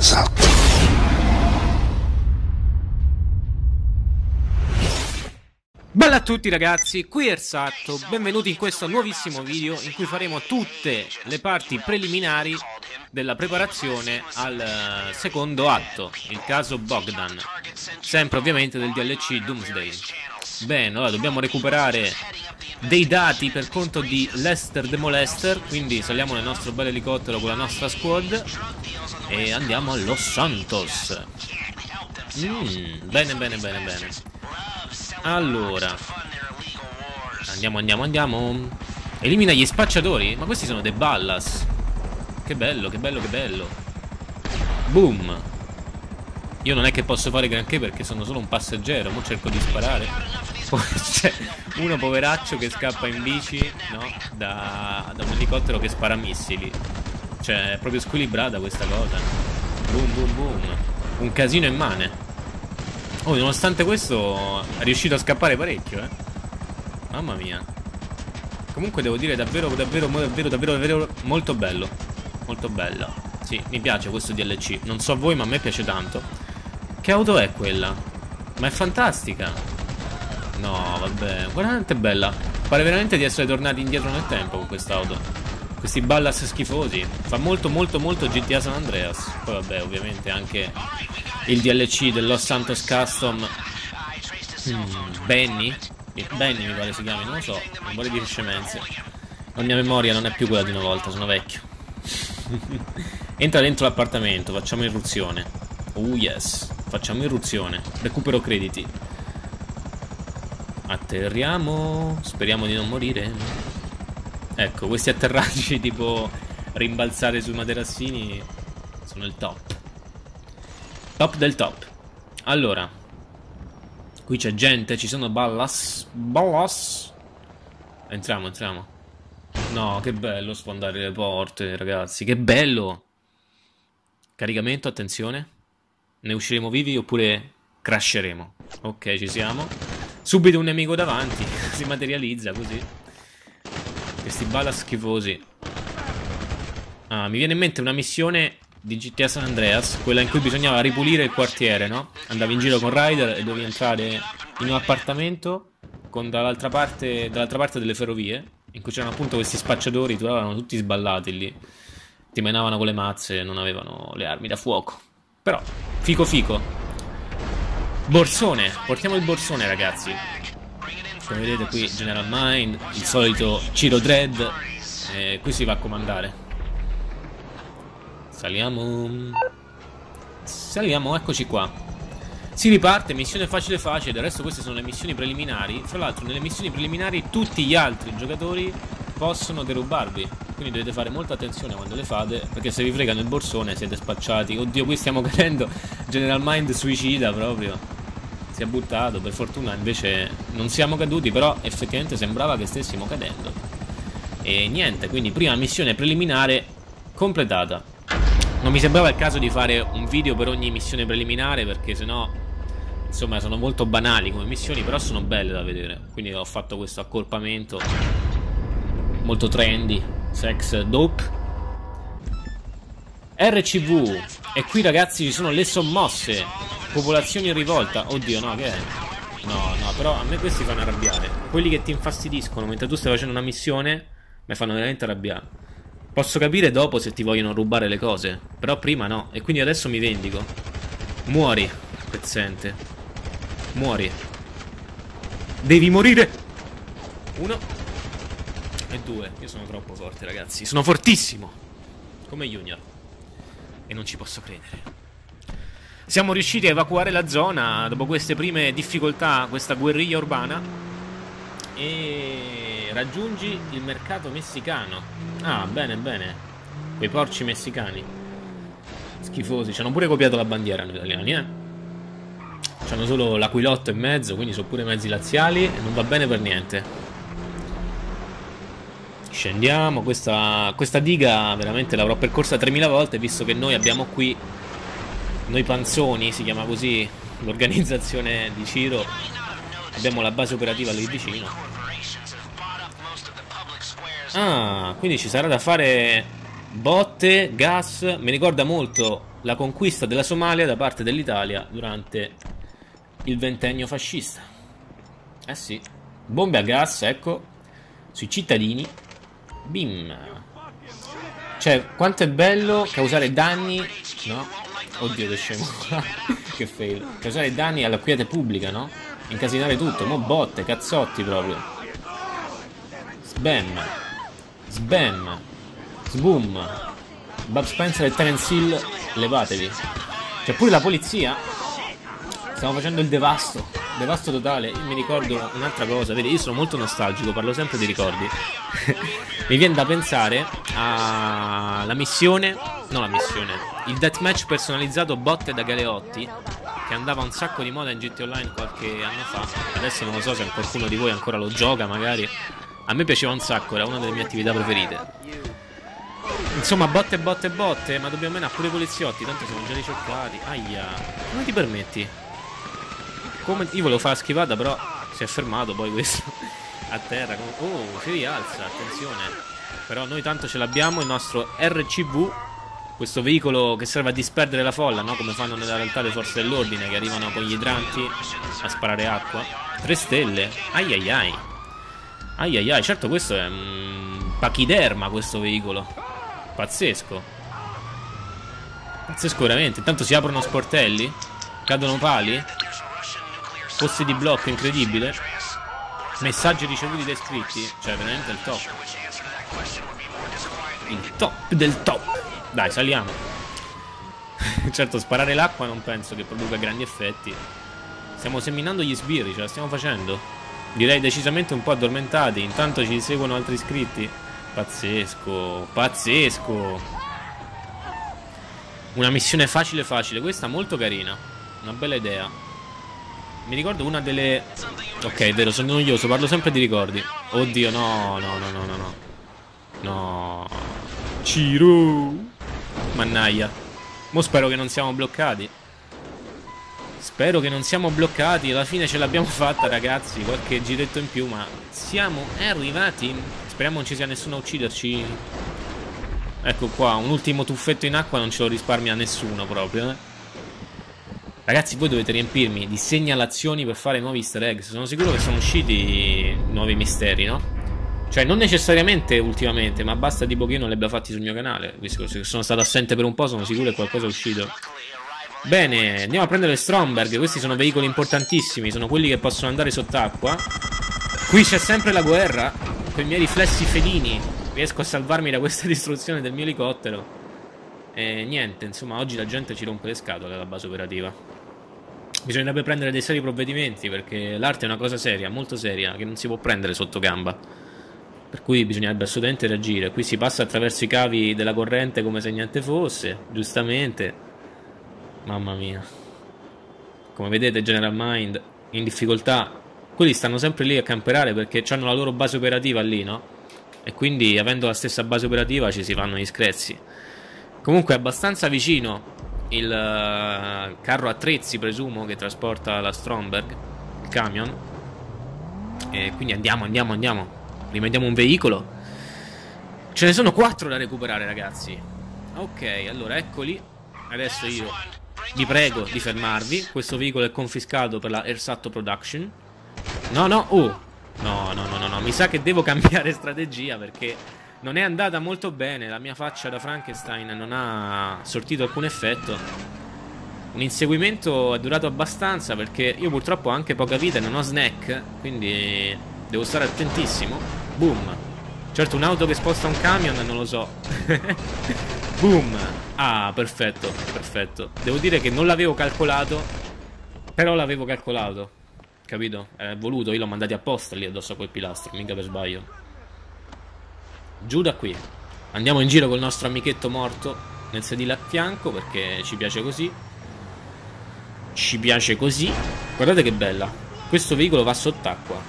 Esatto. Bella a tutti ragazzi, qui è Ersatto, benvenuti in questo nuovissimo video in cui faremo tutte le parti preliminari della preparazione al eh, secondo atto, il caso Bogdan, sempre ovviamente del DLC Doomsday. Bene, allora dobbiamo recuperare dei dati per conto di Lester the Molester, quindi saliamo nel nostro bel elicottero con la nostra squad e andiamo a Los Santos. Mm, bene, bene, bene, bene. Allora, andiamo, andiamo, andiamo. Elimina gli spacciatori? Ma questi sono dei ballas. Che bello, che bello, che bello. Boom. Io non è che posso fare granché perché sono solo un passeggero. Mo cerco di sparare. C'è uno poveraccio che scappa in bici, no? Da, da un elicottero che spara missili. Cioè, è proprio squilibrata questa cosa. Boom, boom, boom. Un casino immane. Oh, nonostante questo è riuscito a scappare parecchio, eh. Mamma mia. Comunque devo dire davvero, davvero, davvero, davvero, davvero molto bello. Molto bella. Sì, mi piace questo DLC. Non so voi, ma a me piace tanto. Che auto è quella? Ma è fantastica. No, vabbè. Guarda quanto è bella. Pare veramente di essere tornati indietro nel tempo con quest'auto. Questi ballas schifosi. Fa molto, molto, molto GTA San Andreas. Poi vabbè, ovviamente anche il DLC del Los Santos Custom. Mm, Benny? Benny mi pare si chiami, non lo so. Non vorrei dire scemenze la mia memoria non è più quella di una volta, sono vecchio. Entra dentro l'appartamento facciamo irruzione. Oh yes. Facciamo irruzione. Recupero crediti. Atterriamo. Speriamo di non morire ecco questi atterraggi tipo rimbalzare sui materassini sono il top Top del top. Allora. Qui c'è gente, ci sono ballas. Ballas. Entriamo, entriamo. No, che bello sfondare le porte, ragazzi. Che bello. Caricamento, attenzione. Ne usciremo vivi oppure crasheremo. Ok, ci siamo. Subito un nemico davanti. si materializza così. Questi ballas schifosi. Ah, mi viene in mente una missione di GTA San Andreas, quella in cui bisognava ripulire il quartiere, no? Andavi in giro con Ryder e dovevi entrare in un appartamento con dall'altra parte, dall'altra parte delle ferrovie, in cui c'erano appunto questi spacciatori, tu erano tutti sballati lì. Ti menavano con le mazze non avevano le armi da fuoco. Però, fico fico. Borsone, portiamo il borsone ragazzi. Come vedete qui General Mind, il solito Ciro Dread. E qui si va a comandare. Saliamo. Saliamo, eccoci qua. Si riparte, missione facile facile, del resto queste sono le missioni preliminari. Fra l'altro nelle missioni preliminari tutti gli altri giocatori possono derubarvi. Quindi dovete fare molta attenzione quando le fate, perché se vi fregano il borsone siete spacciati. Oddio, qui stiamo cadendo. General Mind suicida proprio. Si è buttato, per fortuna invece non siamo caduti, però effettivamente sembrava che stessimo cadendo. E niente, quindi prima missione preliminare completata. Non mi sembrava il caso di fare un video per ogni missione preliminare perché sennò insomma sono molto banali come missioni però sono belle da vedere quindi ho fatto questo accorpamento molto trendy sex dope RCV e qui ragazzi ci sono le sommosse popolazioni in rivolta oddio no che è no no però a me questi fanno arrabbiare quelli che ti infastidiscono mentre tu stai facendo una missione mi fanno veramente arrabbiare Posso capire dopo se ti vogliono rubare le cose, però prima no. E quindi adesso mi vendico. Muori, pezzente. Muori. Devi morire. Uno. E due. Io sono troppo forte, ragazzi. Sono fortissimo. Come Junior. E non ci posso credere. Siamo riusciti a evacuare la zona dopo queste prime difficoltà, questa guerriglia urbana. E raggiungi il mercato messicano. Ah, bene, bene. Quei porci messicani. Schifosi. Ci hanno pure copiato la bandiera gli italiani, eh. C'hanno solo l'aquilotto in mezzo, quindi sono pure mezzi laziali e non va bene per niente. Scendiamo, questa, questa diga veramente l'avrò percorsa 3000 volte visto che noi abbiamo qui, noi panzoni, si chiama così l'organizzazione di Ciro, abbiamo la base operativa lì vicino Ah, quindi ci sarà da fare botte, gas. Mi ricorda molto la conquista della Somalia da parte dell'Italia durante il ventennio fascista. Eh sì, bombe a gas, ecco, sui cittadini. Bim. Cioè, quanto è bello causare danni, no? Oddio, che scemo. che fail. Causare danni alla quiete pubblica, no? Incasinare tutto, mo botte, cazzotti proprio. Sbam. Sbam. Sboom. Bob Spencer e Terence Hill, levatevi. C'è pure la polizia. Stiamo facendo il devasto. Devasto totale. Io mi ricordo un'altra cosa. Vedi, io sono molto nostalgico, parlo sempre di ricordi. mi viene da pensare alla missione. No, la missione. Il deathmatch personalizzato botte da Galeotti. Che andava un sacco di moda in GT Online qualche anno fa. Adesso non lo so se qualcuno di voi ancora lo gioca, magari. A me piaceva un sacco, era una delle mie attività preferite. Insomma, botte, botte, botte. Ma dobbiamo menare pure i poliziotti. Tanto siamo già ricioccati. Aia. Come ti permetti? Come... Io volevo fare la schivata, però si è fermato poi questo. A terra. Oh, si rialza. Attenzione. Però noi tanto ce l'abbiamo. Il nostro RCV. Questo veicolo che serve a disperdere la folla, no? Come fanno nella realtà le forze dell'ordine che arrivano con gli idranti a sparare acqua. Tre stelle. Ai ai ai. Ai ai ai. Certo, questo è un pachiderma, questo veicolo. Pazzesco. Pazzesco veramente. Intanto si aprono sportelli. Cadono pali. Posti di blocco incredibile. Messaggi ricevuti da iscritti. Cioè, veramente il top. Il top del top. Dai, saliamo. certo, sparare l'acqua non penso che produca grandi effetti. Stiamo seminando gli sbirri, ce la stiamo facendo. Direi decisamente un po' addormentati. Intanto ci seguono altri iscritti. Pazzesco, pazzesco. Una missione facile facile, questa molto carina. Una bella idea. Mi ricordo una delle... Ok, è vero, sono noioso, parlo sempre di ricordi. Oddio, no, no, no, no, no, no. No. Ciro. Mannaia. Mo spero che non siamo bloccati. Spero che non siamo bloccati. Alla fine ce l'abbiamo fatta, ragazzi. Qualche giretto in più, ma siamo arrivati. Speriamo non ci sia nessuno a ucciderci. Ecco qua, un ultimo tuffetto in acqua non ce lo risparmia nessuno proprio, eh. Ragazzi, voi dovete riempirmi di segnalazioni per fare nuovi easter egg. Sono sicuro che sono usciti nuovi misteri, no? Cioè, non necessariamente ultimamente, ma basta tipo che io non li abbia fatti sul mio canale. Visto che sono stato assente per un po', sono sicuro che qualcosa è uscito. Bene, andiamo a prendere Stromberg. Questi sono veicoli importantissimi, sono quelli che possono andare sott'acqua. Qui c'è sempre la guerra con i miei riflessi felini riesco a salvarmi da questa distruzione del mio elicottero. E niente, insomma, oggi la gente ci rompe le scatole alla base operativa. Bisognerebbe prendere dei seri provvedimenti perché l'arte è una cosa seria, molto seria, che non si può prendere sotto gamba. Per cui bisognerebbe assolutamente reagire. Qui si passa attraverso i cavi della corrente come se niente fosse, giustamente. Mamma mia. Come vedete, General Mind in difficoltà quelli stanno sempre lì a camperare perché hanno la loro base operativa lì, no? E quindi avendo la stessa base operativa ci si fanno gli screzzi. Comunque è abbastanza vicino il uh, carro attrezzi, presumo, che trasporta la Stromberg, il camion. E quindi andiamo, andiamo, andiamo. Rimettiamo un veicolo. Ce ne sono quattro da recuperare, ragazzi. Ok, allora eccoli. Adesso io vi prego di fermarvi. Questo veicolo è confiscato per la Ersatto Production. No, no, oh. No, no, no, no, no. Mi sa che devo cambiare strategia perché non è andata molto bene. La mia faccia da Frankenstein non ha sortito alcun effetto. Un inseguimento è durato abbastanza perché io purtroppo ho anche poca vita e non ho snack. Quindi devo stare attentissimo. Boom. Certo, un'auto che sposta un camion non lo so. Boom. Ah, perfetto, perfetto. Devo dire che non l'avevo calcolato, però l'avevo calcolato. Capito? È voluto, io l'ho mandato apposta lì addosso a quel pilastro, mica per sbaglio. Giù da qui. Andiamo in giro col nostro amichetto morto nel sedile a fianco perché ci piace così. Ci piace così. Guardate che bella. Questo veicolo va sott'acqua.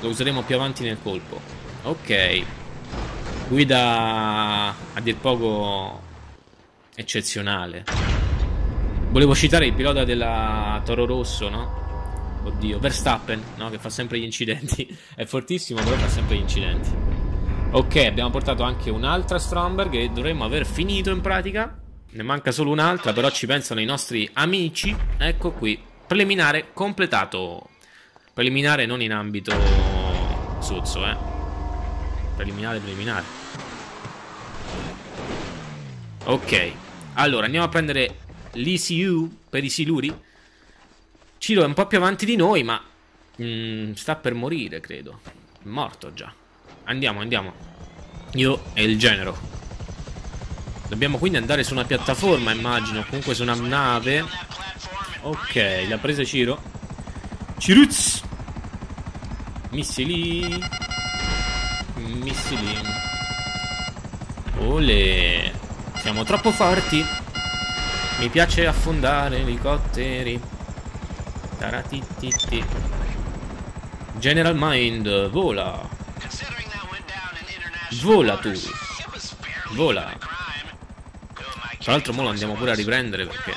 Lo useremo più avanti nel colpo. Ok. Guida a dir poco eccezionale. Volevo citare il pilota della Toro Rosso, no? Oddio, Verstappen, no? Che fa sempre gli incidenti. È fortissimo, però fa sempre gli incidenti. Ok, abbiamo portato anche un'altra Stromberg e dovremmo aver finito in pratica. Ne manca solo un'altra, però ci pensano i nostri amici. Ecco qui. Preliminare completato. Preliminare non in ambito sozzo, eh. Preliminare, preliminare. Ok. Allora, andiamo a prendere l'ECU per i siluri. Ciro è un po' più avanti di noi, ma... Mm, sta per morire, credo. È morto già. Andiamo, andiamo. Io e il genero. Dobbiamo quindi andare su una piattaforma, immagino. Comunque su una nave. Ok, l'ha presa Ciro. Ciruz! Missili. Missili. Ole. Siamo troppo forti. Mi piace affondare elicotteri. Taratititi. General Mind, vola. Vola tu. Vola. Tra l'altro mo lo andiamo pure a riprendere perché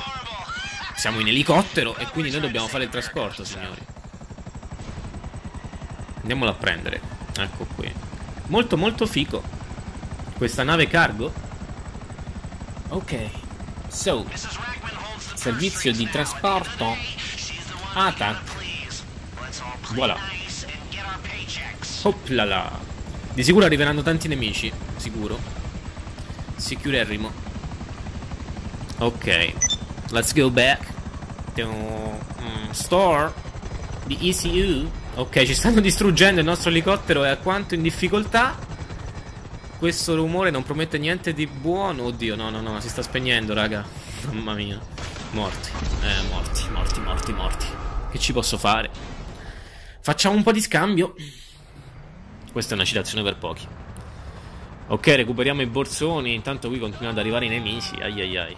siamo in elicottero e quindi noi dobbiamo fare il trasporto, signori. Andiamolo a prendere. Ecco qui. Molto molto fico. Questa nave cargo. Ok. So. Servizio di trasporto. ATAC. Voilà. Oplala. Di sicuro arriveranno tanti nemici. Sicuro. Sicurerrimo. Ok, let's go back to um, store di ECU. Ok, ci stanno distruggendo il nostro elicottero è alquanto in difficoltà. Questo rumore non promette niente di buono. Oddio, no, no, no, si sta spegnendo, raga. Mamma mia. Morti. Eh, morti, morti, morti, morti. Che ci posso fare? Facciamo un po' di scambio. Questa è una citazione per pochi. Ok, recuperiamo i borsoni. Intanto qui continuano ad arrivare i nemici. Ai ai ai.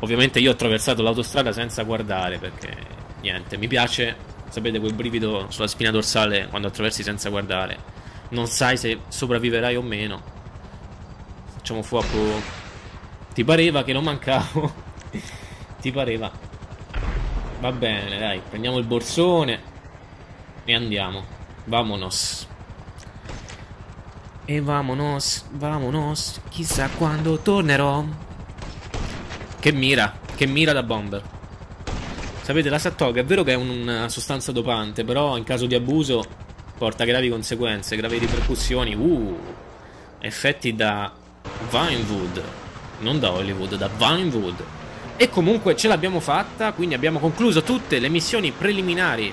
Ovviamente io ho attraversato l'autostrada senza guardare perché niente, mi piace, sapete quel brivido sulla spina dorsale quando attraversi senza guardare. Non sai se sopravviverai o meno. Facciamo fuoco. Ti pareva che non mancavo? Ti pareva? Va bene, dai, prendiamo il borsone e andiamo. Vamonos. E vamonos, vamonos, chissà quando tornerò. Che mira, che mira da bomber. Sapete, la Sattog è vero che è una sostanza dopante, però in caso di abuso porta gravi conseguenze, gravi ripercussioni. Uh, effetti da Vinewood, non da Hollywood, da Vinewood. E comunque ce l'abbiamo fatta, quindi abbiamo concluso tutte le missioni preliminari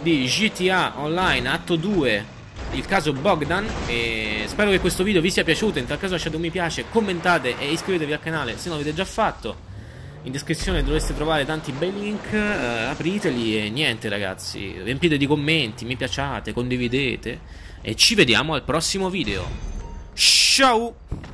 di GTA Online Atto 2 il caso Bogdan e spero che questo video vi sia piaciuto. In tal caso lasciate un mi piace commentate e iscrivetevi al canale se non l'avete già fatto. In descrizione dovreste trovare tanti bei link eh, apriteli e niente ragazzi. Riempite di commenti mi piacete condividete e ci vediamo al prossimo video. Ciao